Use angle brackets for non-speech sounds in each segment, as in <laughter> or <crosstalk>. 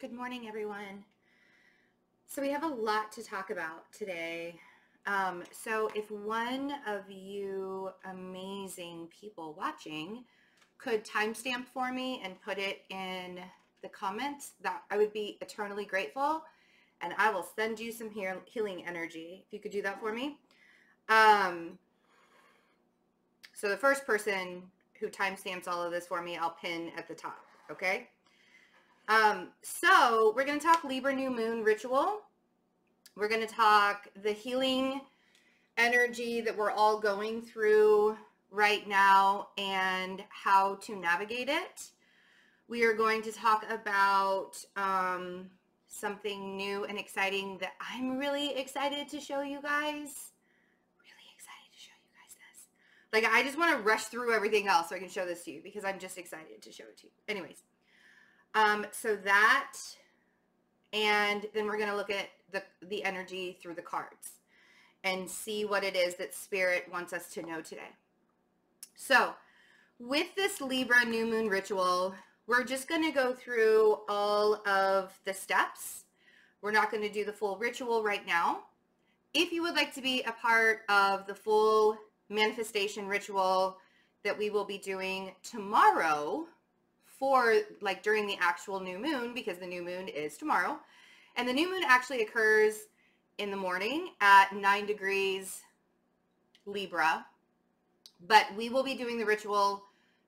Good morning, everyone. So we have a lot to talk about today. Um, so if one of you amazing people watching could timestamp for me and put it in the comments, that I would be eternally grateful. And I will send you some heal- healing energy if you could do that for me. Um, so the first person who timestamps all of this for me, I'll pin at the top. Okay. Um, so we're going to talk Libra new moon ritual. We're going to talk the healing energy that we're all going through right now and how to navigate it. We are going to talk about um, something new and exciting that I'm really excited to show you guys. Really excited to show you guys this. Like, I just want to rush through everything else so I can show this to you because I'm just excited to show it to you. Anyways, um, so that, and then we're going to look at the, the energy through the cards and see what it is that spirit wants us to know today. So with this Libra new moon ritual, we're just going to go through all of the steps. We're not going to do the full ritual right now. If you would like to be a part of the full manifestation ritual that we will be doing tomorrow for like during the actual new moon because the new moon is tomorrow and the new moon actually occurs in the morning at 9 degrees Libra but we will be doing the ritual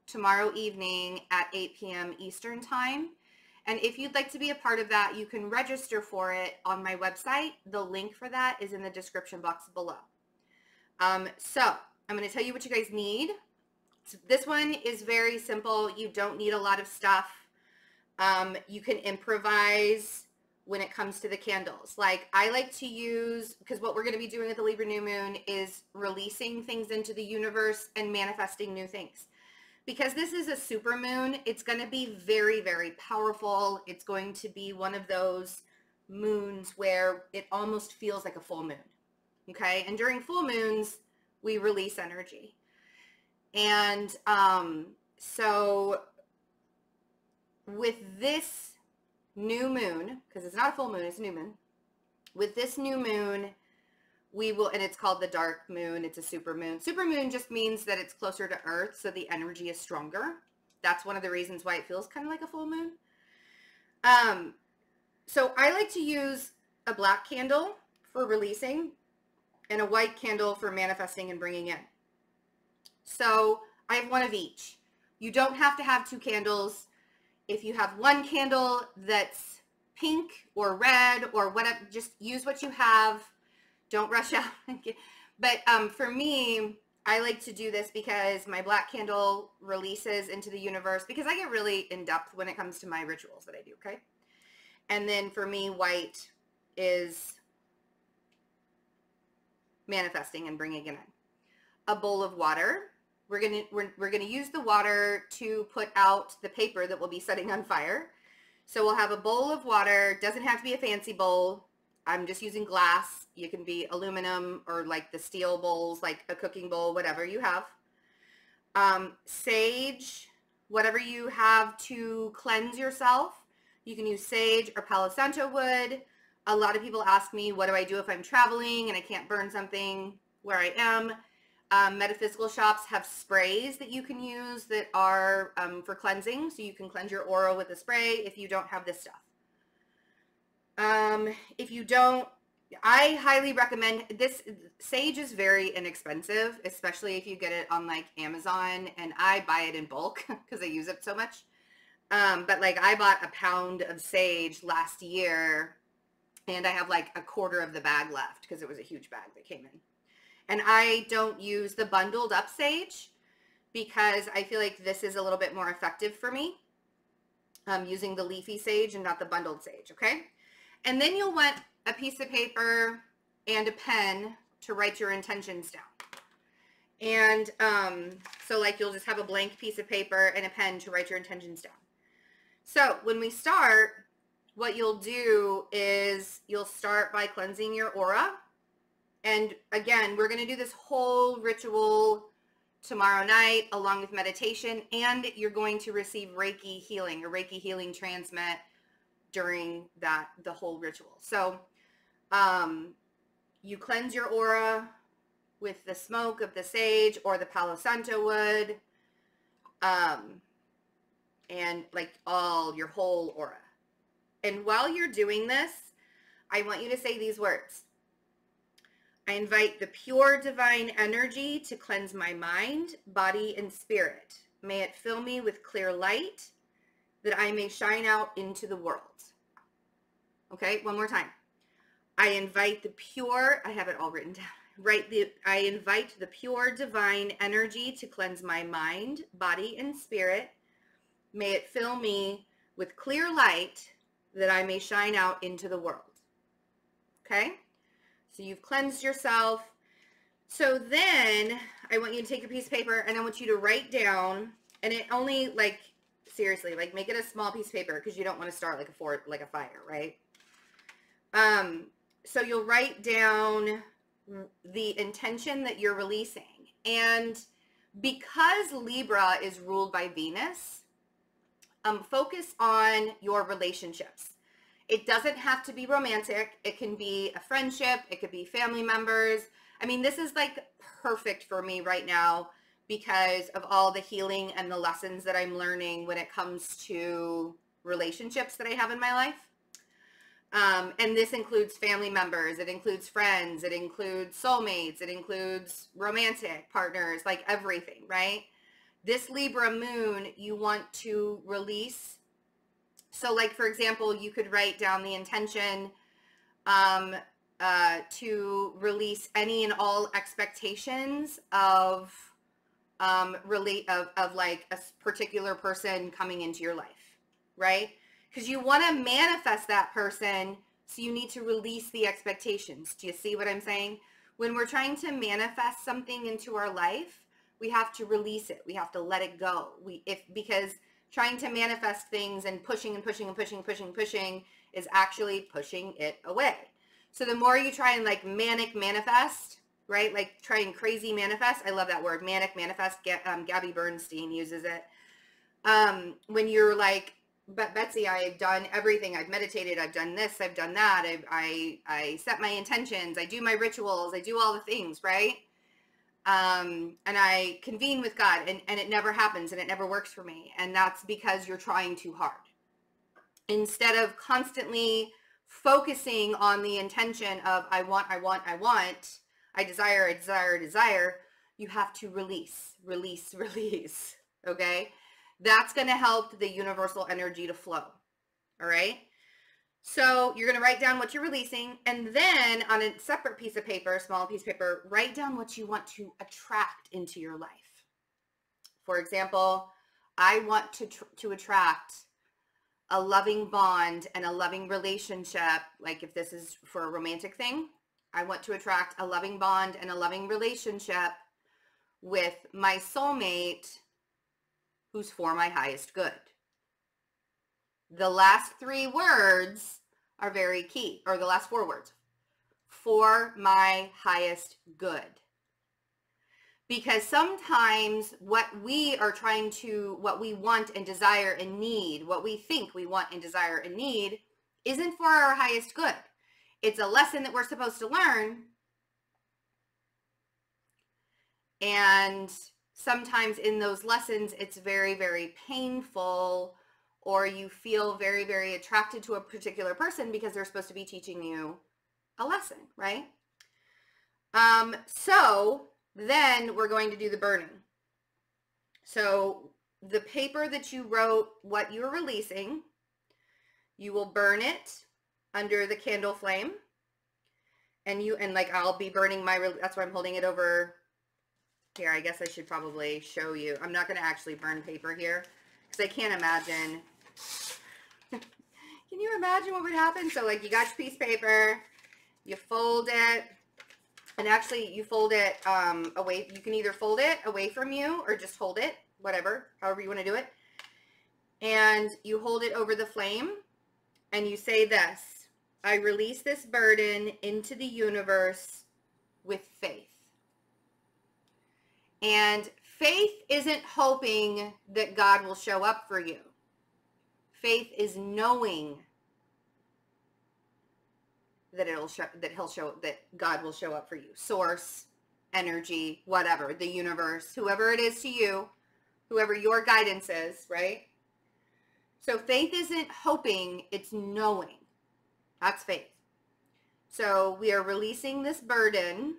tomorrow evening at 8 p.m. Eastern time. And if you'd like to be a part of that, you can register for it on my website. The link for that is in the description box below. Um, so I'm going to tell you what you guys need. This one is very simple. You don't need a lot of stuff. Um, you can improvise when it comes to the candles. Like I like to use, because what we're going to be doing at the Libra New Moon is releasing things into the universe and manifesting new things. Because this is a super moon, it's going to be very, very powerful. It's going to be one of those moons where it almost feels like a full moon. Okay. And during full moons, we release energy. And um, so with this new moon, because it's not a full moon, it's a new moon. With this new moon, we will, and it's called the dark moon. It's a super moon. Super moon just means that it's closer to Earth, so the energy is stronger. That's one of the reasons why it feels kind of like a full moon. Um, so I like to use a black candle for releasing and a white candle for manifesting and bringing in. So I have one of each. You don't have to have two candles if you have one candle that's pink or red or whatever, just use what you have. Don't rush <laughs> out. but um, for me, I like to do this because my black candle releases into the universe because I get really in depth when it comes to my rituals that I do, okay? And then for me, white is manifesting and bringing it in. A bowl of water we're going to we're, we're to use the water to put out the paper that we'll be setting on fire. So we'll have a bowl of water. Doesn't have to be a fancy bowl. I'm just using glass. You can be aluminum or like the steel bowls, like a cooking bowl, whatever you have. Um, sage, whatever you have to cleanse yourself. You can use sage or Palo Santo wood. A lot of people ask me, what do I do if I'm traveling and I can't burn something where I am? Um, metaphysical shops have sprays that you can use that are um, for cleansing. So you can cleanse your aura with a spray if you don't have this stuff. Um, if you don't, I highly recommend this. Sage is very inexpensive, especially if you get it on like Amazon and I buy it in bulk <laughs> because I use it so much. Um, but like I bought a pound of sage last year and I have like a quarter of the bag left because it was a huge bag that came in. And I don't use the bundled up sage because I feel like this is a little bit more effective for me. I'm using the leafy sage and not the bundled sage, okay? And then you'll want a piece of paper and a pen to write your intentions down. And um, so like you'll just have a blank piece of paper and a pen to write your intentions down. So when we start, what you'll do is you'll start by cleansing your aura and again, we're going to do this whole ritual tomorrow night along with meditation and you're going to receive Reiki healing or Reiki healing transmit during that the whole ritual. So um, you cleanse your aura with the smoke of the sage or the Palo Santo wood, um, and like all your whole aura. And while you're doing this, I want you to say these words. I invite the pure divine energy to cleanse my mind, body, and spirit. May it fill me with clear light that I may shine out into the world. Okay, one more time. I invite the pure, I have it all written down. <laughs> Right, the I invite the pure divine energy to cleanse my mind, body, and spirit. May it fill me with clear light that I may shine out into the world. Okay? So you've cleansed yourself. So then I want you to take your piece of paper and I want you to write down, and it only like, seriously, like make it a small piece of paper because you don't want to start like a fort, like a fire, right? Um, so you'll write down the intention that you're releasing. And because Libra is ruled by Venus, um, focus on your relationships. It doesn't have to be romantic. It can be a friendship. It could be family members. I mean, this is like perfect for me right now because of all the healing and the lessons that I'm learning when it comes to relationships that I have in my life. Um, and this includes family members, it includes friends, it includes soulmates, it includes romantic partners, like everything, right? This Libra moon, you want to release. So like, for example, you could write down the intention um, uh, to release any and all expectations of um, relate of, of like a particular person coming into your life, right? because you want to manifest that person so you need to release the expectations. Do you see what i'm saying? When we're trying to manifest something into our life we have to release it. We have to let it go. We if because trying to manifest things and pushing and pushing and pushing pushing pushing is actually pushing it away so the more you try and like manic manifest right like try and crazy manifest i love that word manic manifest um, gabby bernstein uses it um, when you're like but Betsy, I've done everything. I've meditated. I've done this. I've done that. I've, I, I set my intentions. I do my rituals. I do all the things, right? Um, and I convene with God and, and it never happens and it never works for me. And that's because you're trying too hard. Instead of constantly focusing on the intention of I want, I want, I want, I desire, I desire, desire, you have to release, release, <laughs> release. Okay? That's going to help the universal energy to flow. All right. So you're going to write down what you're releasing and then on a separate piece of paper, small piece of paper, write down what you want to attract into your life. For example, I want to, to attract a loving bond and a loving relationship. Like if this is for a romantic thing, I want to attract a loving bond and a loving relationship with my soulmate who's for my highest good. The last three words are very key, or the last four words, for my highest good. Because sometimes what we are trying to, what we want and desire and need, what we think we want and desire and need, isn't for our highest good. It's a lesson that we're supposed to learn. And sometimes in those lessons it's very, very painful or you feel very, very attracted to a particular person because they're supposed to be teaching you a lesson, right? Um, so then we're going to do the burning. So the paper that you wrote what you're releasing, you will burn it under the candle flame. And you, and like I'll be burning my, that's why I'm holding it over here, I guess I should probably show you. I'm not going to actually burn paper here because I can't imagine. <laughs> Can you imagine what would happen? So like you got your piece of paper, you fold it, and actually you fold it um, away. You can either fold it away from you or just hold it, whatever, however you want to do it. And you hold it over the flame and you say this, I release this burden into the universe with faith. And faith isn't hoping that God will show up for you. Faith is knowing that it'll show that he'll show that God will show up for you. Source, energy, whatever, the universe, whoever it is to you, whoever your guidance is, right? So faith isn't hoping, it's knowing. That's faith. So we are releasing this burden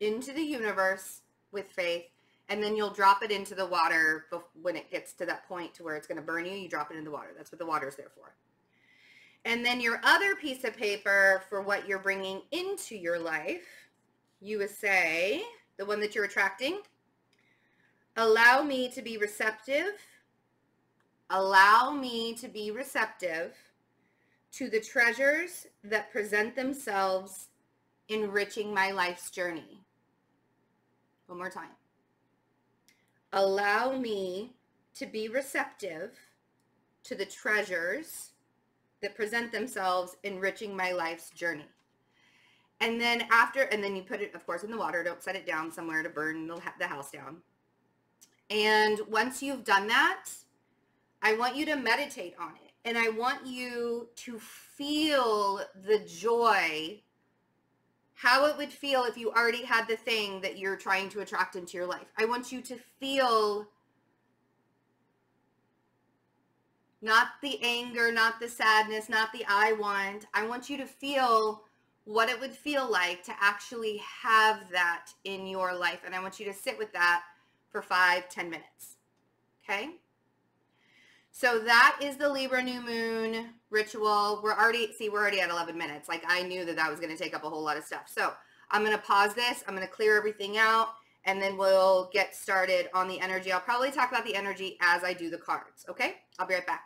into the universe with faith and then you'll drop it into the water when it gets to that point to where it's going to burn you. You drop it in the water. That's what the water is there for. And then your other piece of paper for what you're bringing into your life, you would say, the one that you're attracting, allow me to be receptive. Allow me to be receptive to the treasures that present themselves enriching my life's journey. One more time allow me to be receptive to the treasures that present themselves enriching my life's journey. And then after, and then you put it, of course, in the water. Don't set it down somewhere to burn the, the house down. And once you've done that, I want you to meditate on it. And I want you to feel the joy how it would feel if you already had the thing that you're trying to attract into your life. I want you to feel not the anger, not the sadness, not the I want. I want you to feel what it would feel like to actually have that in your life. And I want you to sit with that for five, ten minutes. Okay? So that is the Libra new moon ritual. We're already, see, we're already at 11 minutes. Like I knew that that was going to take up a whole lot of stuff. So I'm going to pause this. I'm going to clear everything out and then we'll get started on the energy. I'll probably talk about the energy as I do the cards. Okay. I'll be right back.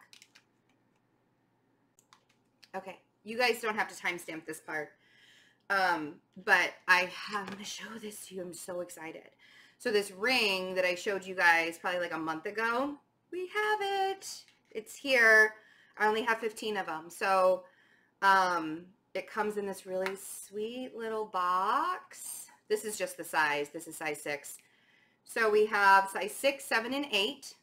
Okay. You guys don't have to timestamp this part. Um, but I have, to show this to you. I'm so excited. So this ring that I showed you guys probably like a month ago, we have it. It's here. I only have 15 of them. So um, it comes in this really sweet little box. This is just the size. This is size 6. So we have size 6, 7, and 8.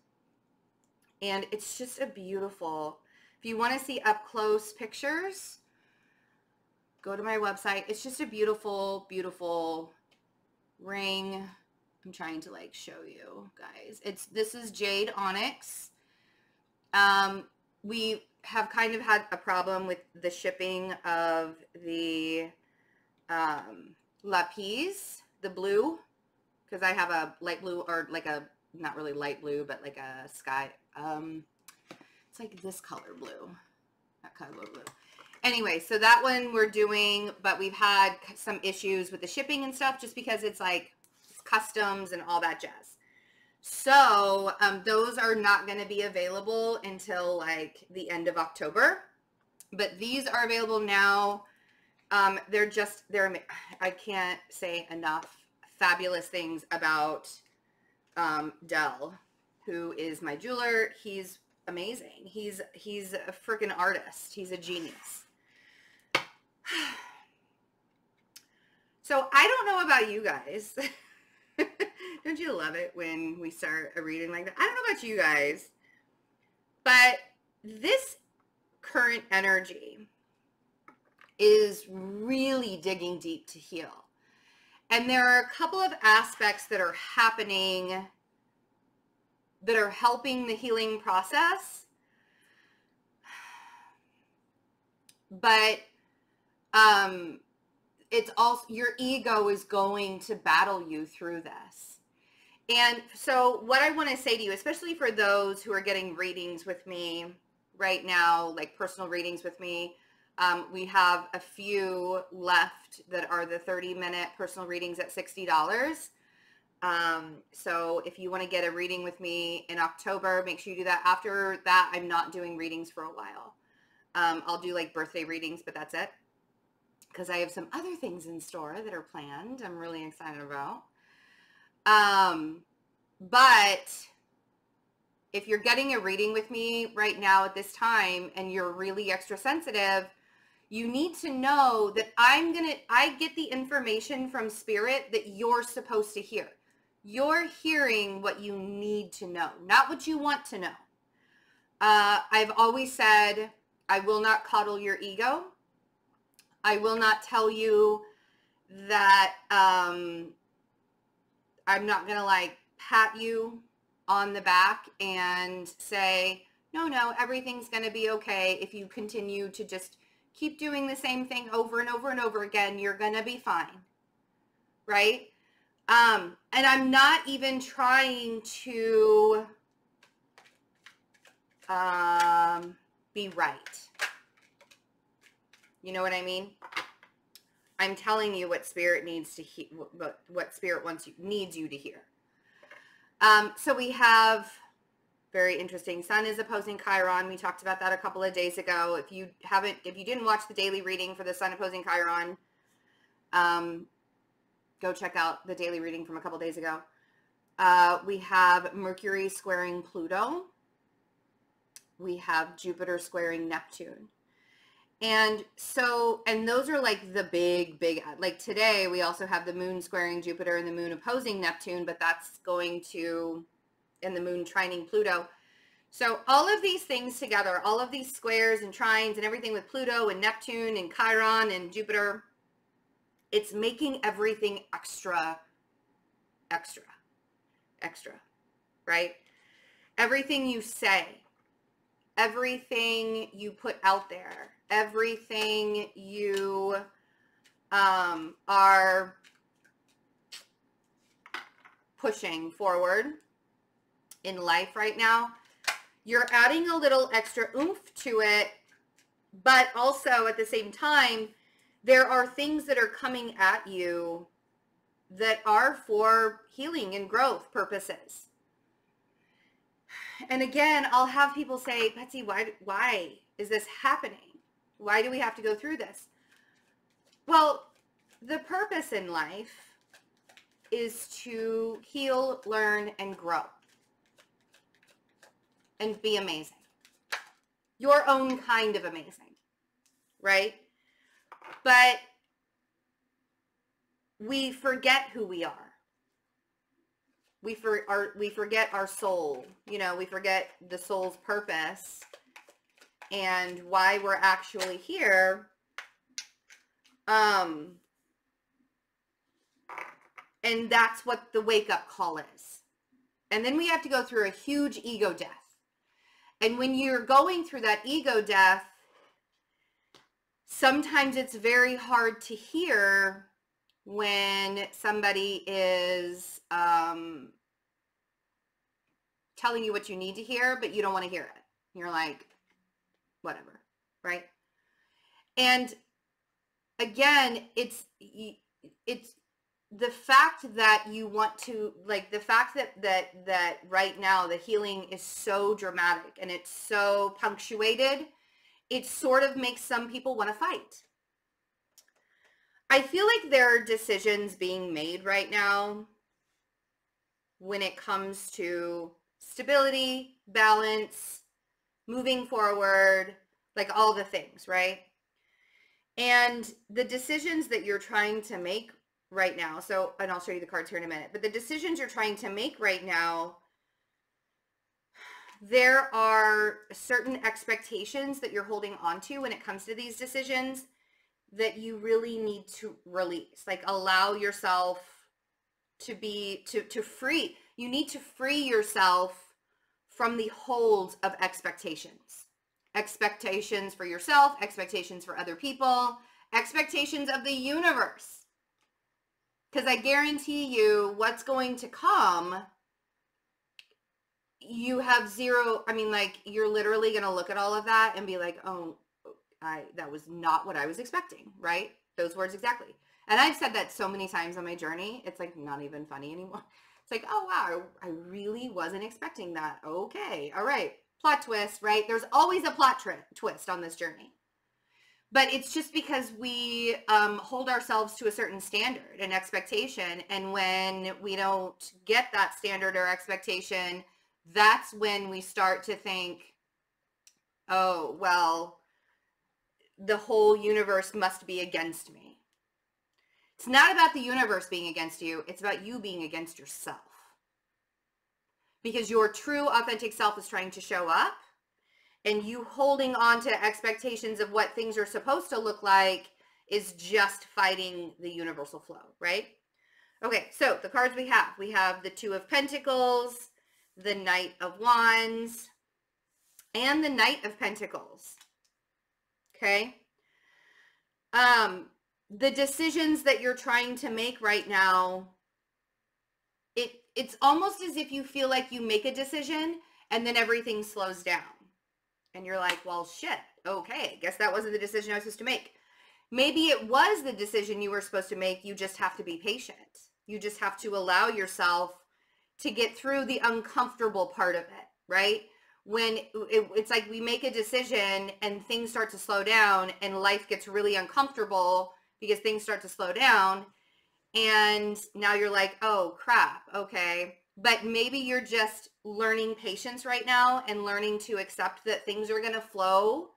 And it's just a beautiful, if you want to see up close pictures, go to my website. It's just a beautiful, beautiful ring. I'm trying to like show you guys. It's this is jade onyx. Um, we have kind of had a problem with the shipping of the um, lapis, the blue, because I have a light blue or like a not really light blue, but like a sky. Um, it's like this color blue, that color blue. Anyway, so that one we're doing, but we've had some issues with the shipping and stuff just because it's like customs and all that jazz. So um, those are not going to be available until like the end of October. But these are available now. Um, they're just, they're, I can't say enough fabulous things about um, Dell, who is my jeweler. He's amazing. He's, he's a freaking artist. He's a genius. <sighs> So I don't know about you guys. <laughs> <laughs> Don't you love it when we start a reading like that? I don't know about you guys, but this current energy is really digging deep to heal. And there are a couple of aspects that are happening that are helping the healing process. <sighs> But um, it's also your ego is going to battle you through this. And so what I want to say to you, especially for those who are getting readings with me right now, like personal readings with me, um, we have a few left that are the 30 minute personal readings at $60. Um, so if you want to get a reading with me in October, make sure you do that. After that, I'm not doing readings for a while. Um, I'll do like birthday readings, but that's it because I have some other things in store that are planned. I'm really excited about. Um, but if you're getting a reading with me right now at this time and you're really extra sensitive, you need to know that I'm going to, I get the information from spirit that you're supposed to hear. You're hearing what you need to know, not what you want to know. Uh, I've always said, I will not coddle your ego. I will not tell you that um, I'm not going to like pat you on the back and say, no, no, everything's going to be okay. If you continue to just keep doing the same thing over and over and over again, you're going to be fine. Right? Um, and I'm not even trying to um, be right. You know what I mean? I'm telling you what spirit needs to hear, what, what spirit wants you, needs you to hear. Um, so we have very interesting. Sun is opposing Chiron. We talked about that a couple of days ago. If you haven't, if you didn't watch the daily reading for the Sun opposing Chiron, um, go check out the daily reading from a couple days ago. Uh, we have Mercury squaring Pluto. We have Jupiter squaring Neptune. And so, and those are like the big, big, uh, like today we also have the moon squaring Jupiter and the moon opposing Neptune, but that's going to, and the moon trining Pluto. So all of these things together, all of these squares and trines and everything with Pluto and Neptune and Chiron and Jupiter, it's making everything extra, extra, extra, right? Everything you say, everything you put out there, everything you um, are pushing forward in life right now, you're adding a little extra oomph to it, but also at the same time, there are things that are coming at you that are for healing and growth purposes. And again, I'll have people say, Betsy, why, why is this happening? Why do we have to go through this? Well, the purpose in life is to heal, learn, and grow. And be amazing. Your own kind of amazing, right? But we forget who we are. We for our we forget our soul. You know, we forget the soul's purpose and why we're actually here. Um and that's what the wake up call is. And then we have to go through a huge ego death. And when you're going through that ego death, sometimes it's very hard to hear when somebody is um, telling you what you need to hear, but you don't want to hear it. You're like, whatever, right? And again, it's it's the fact that you want to like the fact that that that right now the healing is so dramatic and it's so punctuated it sort of makes some people want to fight. I feel like there are decisions being made right now when it comes to stability, balance, moving forward, like all the things, right? And the decisions that you're trying to make right now, so, and I'll show you the cards here in a minute, but the decisions you're trying to make right now there are certain expectations that you're holding on to when it comes to these decisions that you really need to release like allow yourself to be to to free you need to free yourself from the hold of expectations. Expectations for yourself expectations for other people expectations of the universe. Because i guarantee you what's going to come you have zero i mean like you're literally going to look at all of that and be like oh i that was not what i was expecting right? Those words exactly. And i've said that so many times on my journey it's like not even funny anymore it's like oh wow i really wasn't expecting that. Okay all right. Plot twist right? There's always a plot tri- twist on this journey. But it's just because we um, hold ourselves to a certain standard and expectation and when we don't get that standard or expectation that's when we start to think, oh, well, the whole universe must be against me. It's not about the universe being against you. It's about you being against yourself. Because your true authentic self is trying to show up and you holding on to expectations of what things are supposed to look like is just fighting the universal flow, right? Okay, so the cards we have, we have the Two of Pentacles, the Knight of Wands, and the Knight of Pentacles. Okay? Um, the decisions that you're trying to make right now, it it's almost as if you feel like you make a decision and then everything slows down. And you're like, well, shit, okay, guess that wasn't the decision I was supposed to make. Maybe it was the decision you were supposed to make. You just have to be patient. You just have to allow yourself to get through the uncomfortable part of it, right? When it, it's like we make a decision and things start to slow down and life gets really uncomfortable because things start to slow down. And now you're like, oh crap, okay. But maybe you're just learning patience right now and learning to accept that things are going to flow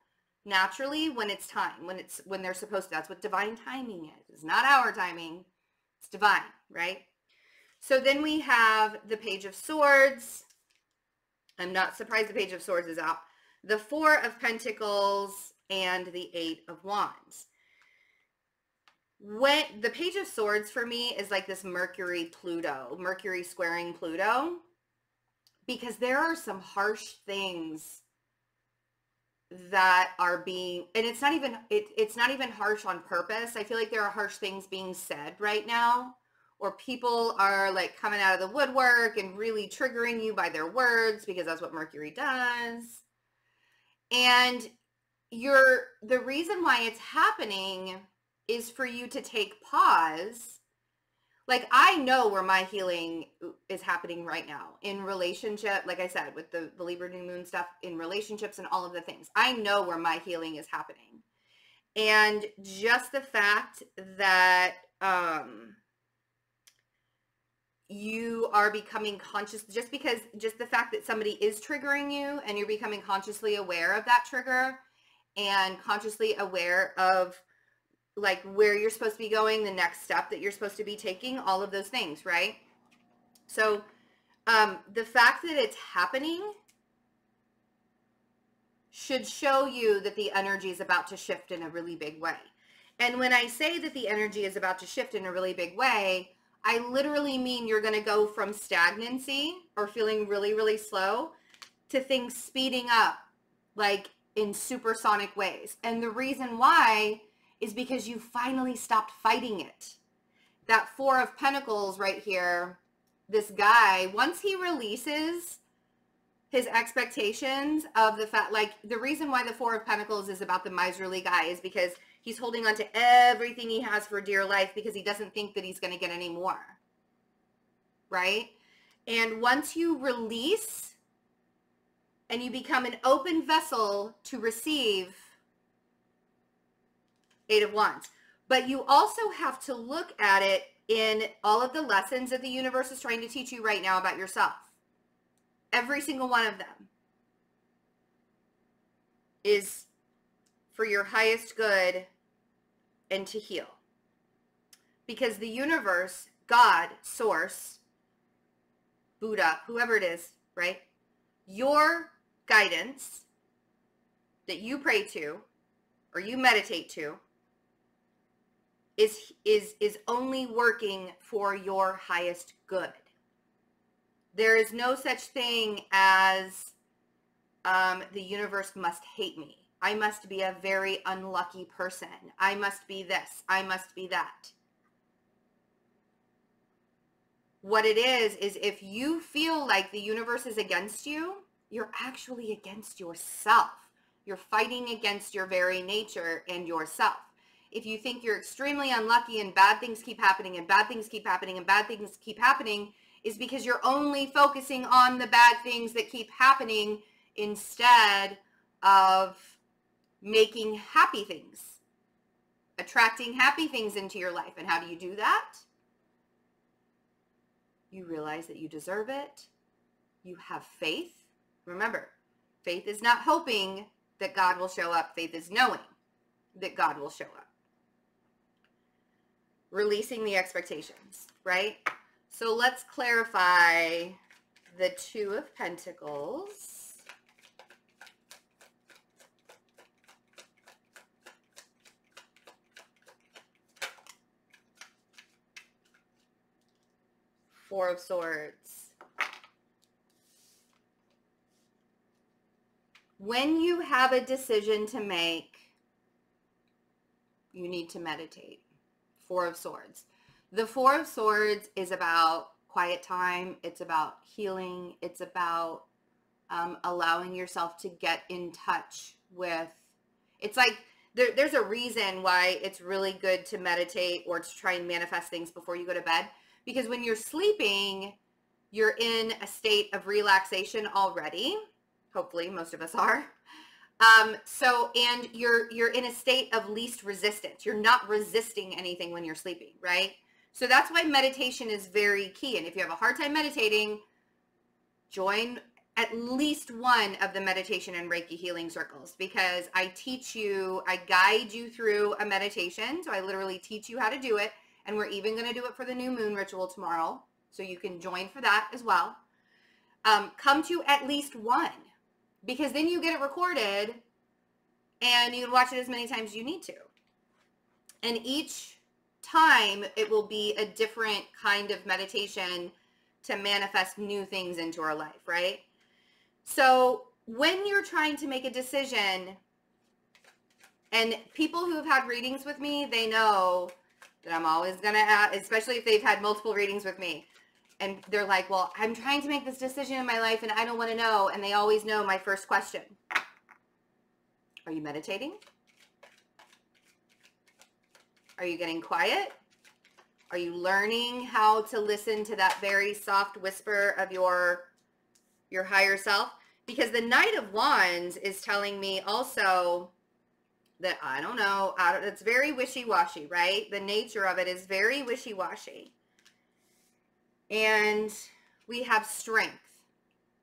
naturally when it's time, when it's when they're supposed to. That's what divine timing is. It's not our timing. It's divine, right? So then we have the Page of Swords. I'm not surprised the Page of Swords is out. The Four of Pentacles and the Eight of Wands. When the Page of Swords for me is like this Mercury Pluto, Mercury squaring Pluto, because there are some harsh things that are being and it's not even it, it's not even harsh on purpose. I feel like there are harsh things being said right now or people are like coming out of the woodwork and really triggering you by their words because that's what mercury does. And you're the reason why it's happening is for you to take pause like I know where my healing is happening right now in relationship, like I said, with the, the Libra New Moon stuff in relationships and all of the things. I know where my healing is happening. And just the fact that um, you are becoming conscious, just because, just the fact that somebody is triggering you and you're becoming consciously aware of that trigger and consciously aware of like where you're supposed to be going, the next step that you're supposed to be taking, all of those things, right? So um, the fact that it's happening should show you that the energy is about to shift in a really big way. And when I say that the energy is about to shift in a really big way, I literally mean you're going to go from stagnancy or feeling really, really slow to things speeding up like in supersonic ways. And the reason why is because you finally stopped fighting it. That Four of Pentacles right here, this guy, once he releases his expectations of the fact, like the reason why the Four of Pentacles is about the miserly guy is because he's holding on to everything he has for dear life because he doesn't think that he's going to get any more. Right? And once you release and you become an open vessel to receive Eight of Wands. But you also have to look at it in all of the lessons that the universe is trying to teach you right now about yourself. Every single one of them is for your highest good and to heal. Because the universe, God, source, Buddha, whoever it is, right? Your guidance that you pray to or you meditate to is is is only working for your highest good. There is no such thing as um, the universe must hate me. I must be a very unlucky person. I must be this. I must be that. What it is, is if you feel like the universe is against you, you're actually against yourself. You're fighting against your very nature and yourself if you think you're extremely unlucky and bad things keep happening and bad things keep happening and bad things keep happening is because you're only focusing on the bad things that keep happening instead of making happy things, attracting happy things into your life. And how do you do that? You realize that you deserve it. You have faith. Remember, faith is not hoping that God will show up. Faith is knowing that God will show up releasing the expectations, right? So let's clarify the Two of Pentacles. Four of Swords. When you have a decision to make, you need to meditate. Four of Swords. The Four of Swords is about quiet time. It's about healing. It's about um, allowing yourself to get in touch with. It's like there, there's a reason why it's really good to meditate or to try and manifest things before you go to bed. Because when you're sleeping, you're in a state of relaxation already. Hopefully, most of us are. Um, so, and you're you're in a state of least resistance. You're not resisting anything when you're sleeping, right? So that's why meditation is very key. And if you have a hard time meditating, join at least one of the meditation and Reiki healing circles because I teach you, I guide you through a meditation. So I literally teach you how to do it. And we're even going to do it for the new moon ritual tomorrow. So you can join for that as well. Um, come to at least one because then you get it recorded and you can watch it as many times as you need to. And each time it will be a different kind of meditation to manifest new things into our life, right? So when you're trying to make a decision, and people who have had readings with me, they know that I'm always going to especially if they've had multiple readings with me. And they're like, well, I'm trying to make this decision in my life and I don't want to know. And they always know my first question. Are you meditating? Are you getting quiet? Are you learning how to listen to that very soft whisper of your your higher self? Because the Knight of Wands is telling me also that I don't know, I don't, it's very wishy-washy, right? The nature of it is very wishy-washy. And we have strength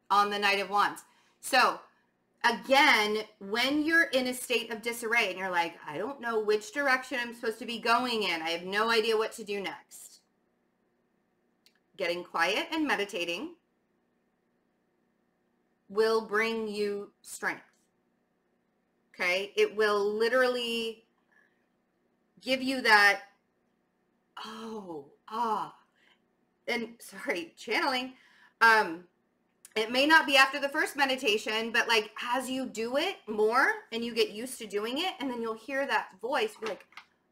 on the Knight of Wands. So again, when you're in a state of disarray and you're like, I don't know which direction I'm supposed to be going in. I have no idea what to do next. Getting quiet and meditating will bring you strength. Okay? It will literally give you that, oh, ah, and sorry, channeling. Um, it may not be after the first meditation, but like as you do it more and you get used to doing it, and then you'll hear that voice be like,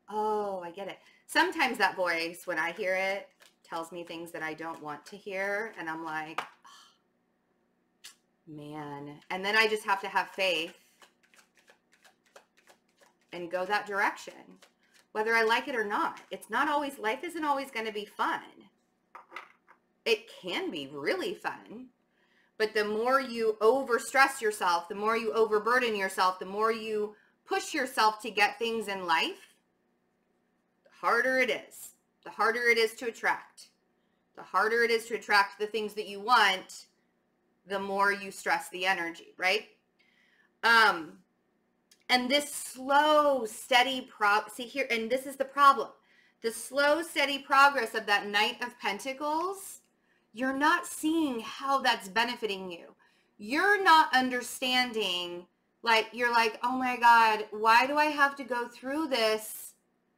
oh, I get it. Sometimes that voice, when I hear it, tells me things that I don't want to hear. And I'm like, oh, man. And then I just have to have faith and go that direction, whether I like it or not. It's not always, life isn't always going to be fun. It can be really fun but the more you overstress yourself, the more you overburden yourself, the more you push yourself to get things in life, the harder it is. The harder it is to attract. The harder it is to attract the things that you want, the more you stress the energy, right? Um, and this slow, steady pro see here, and this is the problem. The slow, steady progress of that Knight of Pentacles you're not seeing how that's benefiting you. You're not understanding, like, you're like, oh my God, why do I have to go through this?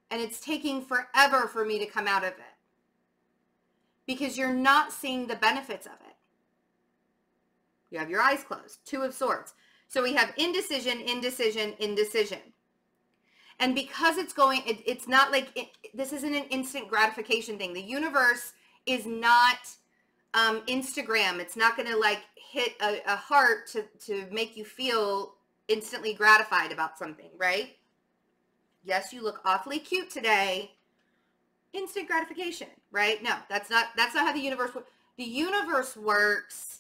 And it's taking forever for me to come out of it. Because you're not seeing the benefits of it. You have your eyes closed. Two of Swords. So we have indecision, indecision, indecision. And because it's going, it, it's not like, it, this isn't an instant gratification thing. The universe is not um, Instagram. It's not going to like hit a, a heart to, to make you feel instantly gratified about something, right? Yes, you look awfully cute today. Instant gratification, right? No, that's not that's not how the universe works. The universe works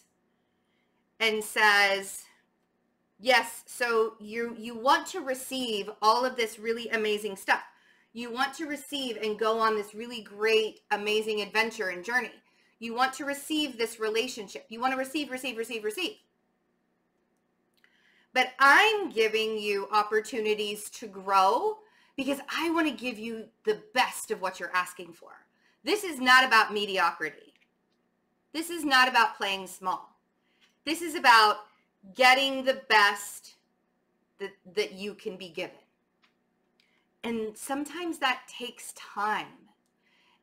and says, yes, so you you want to receive all of this really amazing stuff. You want to receive and go on this really great, amazing adventure and journey. You want to receive this relationship. You want to receive, receive, receive, receive. But I'm giving you opportunities to grow because I want to give you the best of what you're asking for. This is not about mediocrity. This is not about playing small. This is about getting the best that, that you can be given. And sometimes that takes time.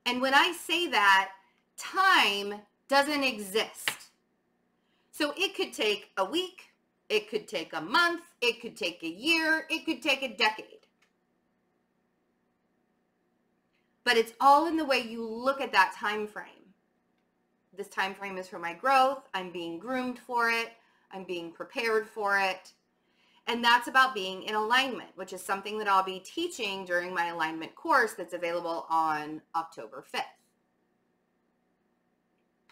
And when I say that, time doesn't exist. So it could take a week, it could take a month, it could take a year, it could take a decade. But it's all in the way you look at that time frame. This time frame is for my growth. I'm being groomed for it. I'm being prepared for it. And that's about being in alignment, which is something that I'll be teaching during my alignment course that's available on October 5th.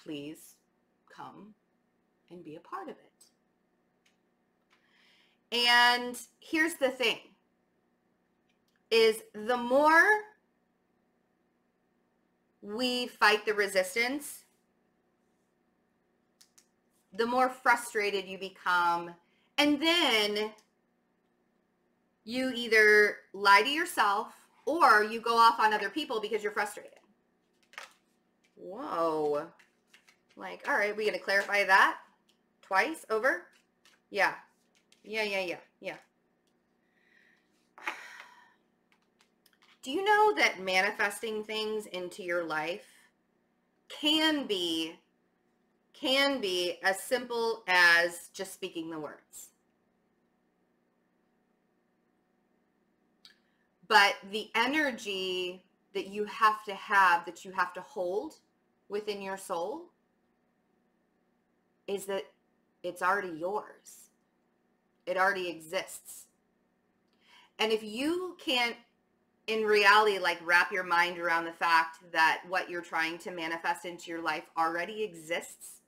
Please come and be a part of it. And here's the thing is the more we fight the resistance, the more frustrated you become. And then you either lie to yourself or you go off on other people because you're frustrated. Whoa. Like, all right, we going to clarify that twice over? Yeah. Yeah, yeah, yeah, yeah. Do you know that manifesting things into your life can be can be as simple as just speaking the words? But the energy that you have to have, that you have to hold within your soul is that it's already yours. It already exists. And if you can't in reality like wrap your mind around the fact that what you're trying to manifest into your life already exists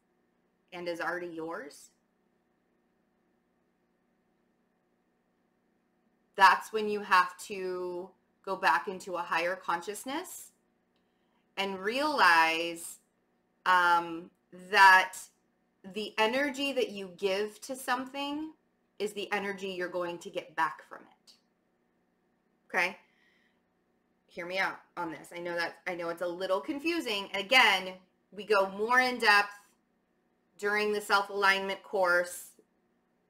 and is already yours that's when you have to go back into a higher consciousness and realize um, that the energy that you give to something is the energy you're going to get back from it. Okay? hear me out on this. I know that I know it's a little confusing. Again, we go more in depth during the self-alignment course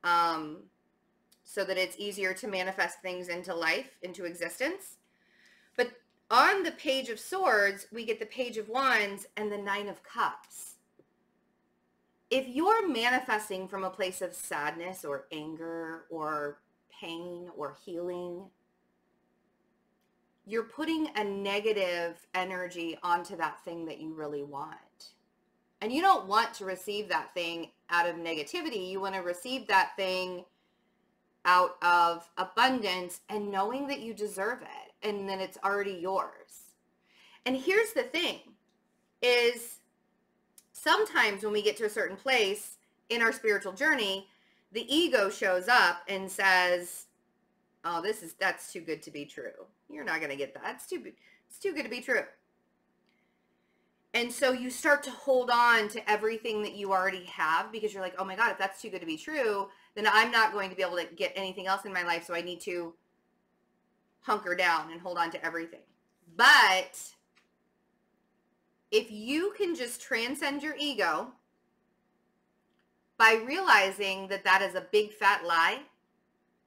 um, so that it's easier to manifest things into life, into existence. But on the page of swords, we get the page of wands and the nine of cups. If you're manifesting from a place of sadness or anger or pain or healing, you're putting a negative energy onto that thing that you really want. And you don't want to receive that thing out of negativity. You want to receive that thing out of abundance and knowing that you deserve it and then it's already yours. And here's the thing is sometimes when we get to a certain place in our spiritual journey, the ego shows up and says, oh, this is, that's too good to be true. You're not going to get that. It's too, it's too good to be true. And so you start to hold on to everything that you already have because you're like, oh my God, if that's too good to be true, then I'm not going to be able to get anything else in my life. So I need to hunker down and hold on to everything. But if you can just transcend your ego by realizing that that is a big fat lie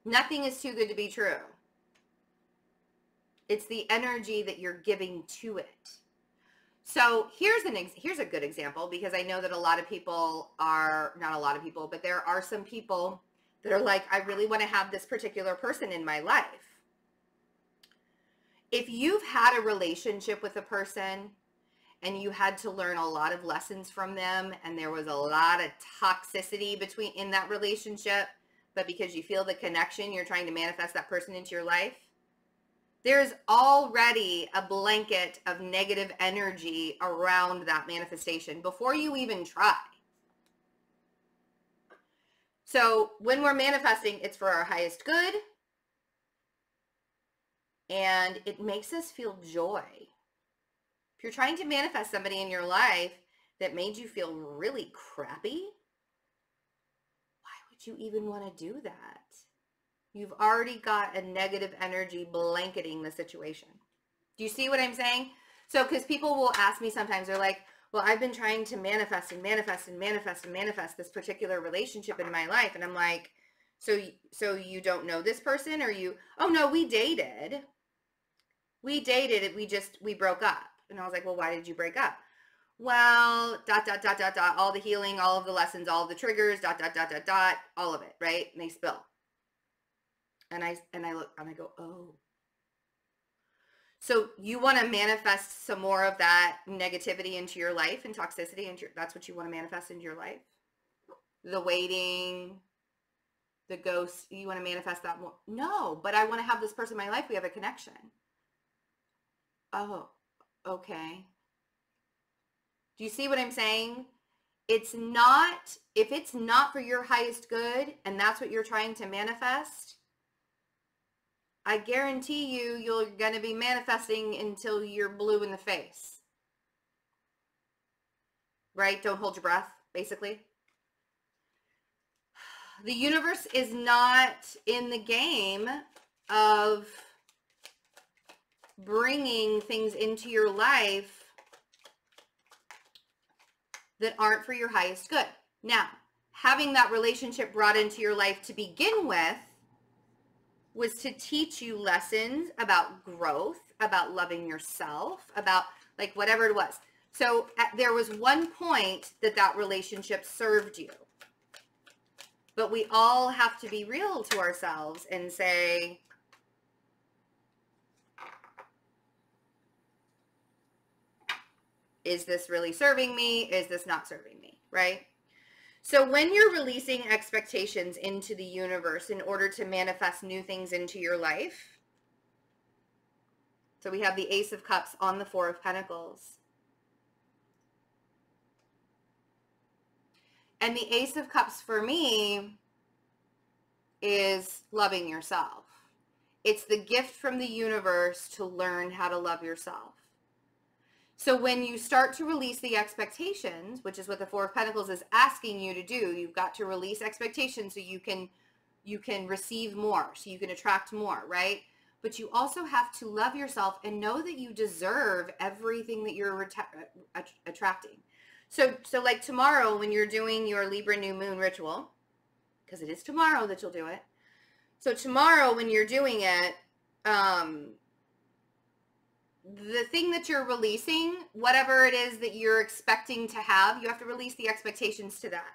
Nothing is too good to be true. It's the energy that you're giving to it. So here's an here's a good example because I know that a lot of people are not a lot of people, but there are some people that are like, I really want to have this particular person in my life. If you've had a relationship with a person and you had to learn a lot of lessons from them and there was a lot of toxicity between in that relationship, but because you feel the connection, you're trying to manifest that person into your life, there's already a blanket of negative energy around that manifestation before you even try. So when we're manifesting, it's for our highest good. And it makes us feel joy. If you're trying to manifest somebody in your life that made you feel really crappy, why would you even want to do that? You've already got a negative energy blanketing the situation. Do you see what I'm saying? So, because people will ask me sometimes, they're like, well, I've been trying to manifest and manifest and manifest and manifest this particular relationship in my life. And I'm like, so, so you don't know this person or you, oh no, we dated. We dated, we just, we broke up. And I was like, well, why did you break up? well, dot, dot, dot, dot, dot, all the healing, all of the lessons, all of the triggers, dot, dot, dot, dot, dot, all of it, right? And they spill. And I, and I look and I go, oh. So you want to manifest some more of that negativity into your life and toxicity and that's what you want to manifest into your life? The waiting, the ghost, you want to manifest that more? No, but I want to have this person in my life. We have a connection. Oh, okay. Do you see what I'm saying? It's not, if it's not for your highest good and that's what you're trying to manifest, I guarantee you, you're going to be manifesting until you're blue in the face. Right? Don't hold your breath, basically. The universe is not in the game of bringing things into your life that aren't for your highest good. Now, having that relationship brought into your life to begin with was to teach you lessons about growth, about loving yourself, about like whatever it was. So at, there was one point that that relationship served you. But we all have to be real to ourselves and say, is this really serving me? Is this not serving me? Right? So when you're releasing expectations into the universe in order to manifest new things into your life, so we have the Ace of Cups on the Four of Pentacles. And the Ace of Cups for me is loving yourself. It's the gift from the universe to learn how to love yourself. So when you start to release the expectations, which is what the Four of Pentacles is asking you to do, you've got to release expectations so you can you can receive more, so you can attract more, right? But you also have to love yourself and know that you deserve everything that you're attracting. So so like tomorrow when you're doing your Libra new moon ritual, because it is tomorrow that you'll do it. So tomorrow when you're doing it, um, the thing that you're releasing, whatever it is that you're expecting to have, you have to release the expectations to that.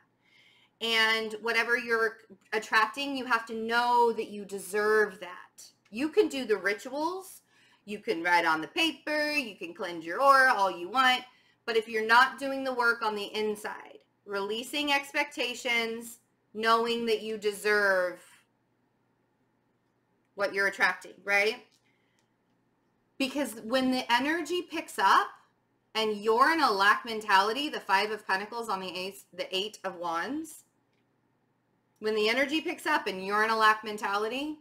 And whatever you're attracting, you have to know that you deserve that. You can do the rituals, you can write on the paper, you can cleanse your aura all you want, but if you're not doing the work on the inside, releasing expectations, knowing that you deserve what you're attracting, right? Because when the energy picks up and you're in a lack mentality, the five of pentacles on the ace, the eight of wands, when the energy picks up and you're in a lack mentality,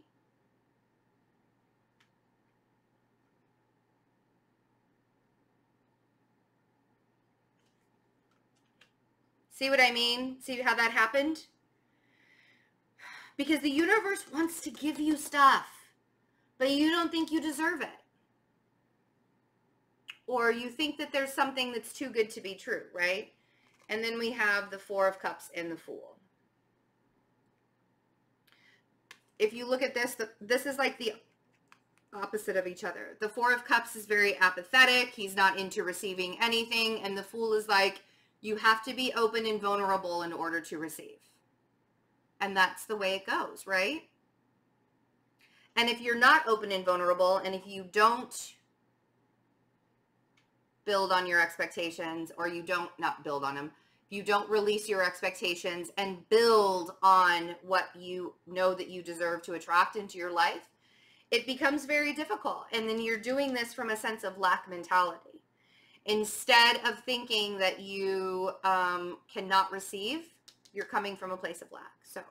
See what I mean? See how that happened? Because the universe wants to give you stuff, but you don't think you deserve it or you think that there's something that's too good to be true, right? And then we have the Four of Cups and the Fool. If you look at this, the, this is like the opposite of each other. The Four of Cups is very apathetic. He's not into receiving anything. And the Fool is like, you have to be open and vulnerable in order to receive. And that's the way it goes, right? And if you're not open and vulnerable, and if you don't build on your expectations or you don't not build on them you don't release your expectations and build on what you know that you deserve to attract into your life it becomes very difficult. And then you're doing this from a sense of lack mentality. Instead of thinking that you um, cannot receive you're coming from a place of lack. So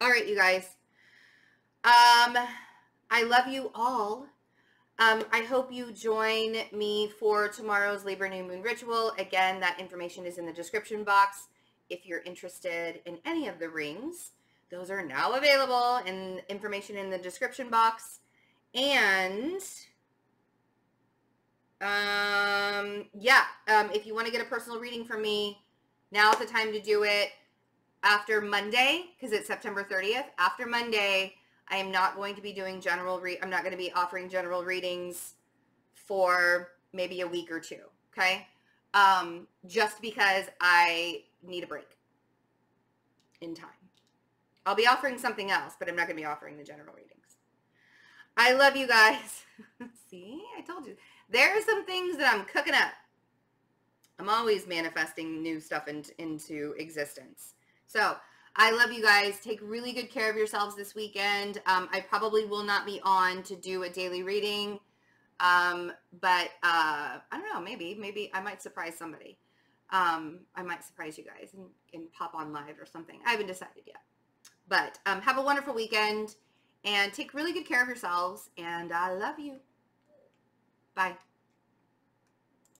all right you guys. Um i love you all um, I hope you join me for tomorrow's Libra New Moon ritual. Again, that information is in the description box. If you're interested in any of the rings, those are now available in information in the description box. And um, yeah, um, if you want to get a personal reading from me, now's the time to do it after Monday because it's September 30th. After Monday, I am not going to be doing general read. I'm not going to be offering general readings for maybe a week or two. Okay. um, just because I need a break in time. I'll be offering something else, but I'm not going to be offering the general readings. I love you guys. <laughs> See, I told you. There are some things that I'm cooking up. I'm always manifesting new stuff in, into existence. So I love you guys. Take really good care of yourselves this weekend. Um, I probably will not be on to do a daily reading. Um, but uh, I don't know, maybe, maybe I might surprise somebody. Um, I might surprise you guys and, and pop on live or something. I haven't decided yet. But um, have a wonderful weekend and take really good care of yourselves. And I love you. Bye.